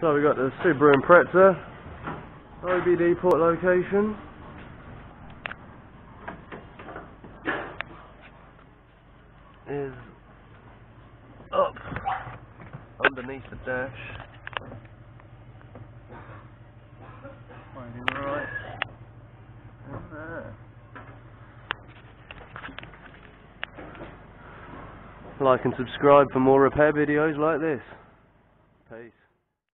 So we got the Subaru Impreza, OBD port location. Is up underneath the dash. Finding right there. Like and subscribe for more repair videos like this. Peace.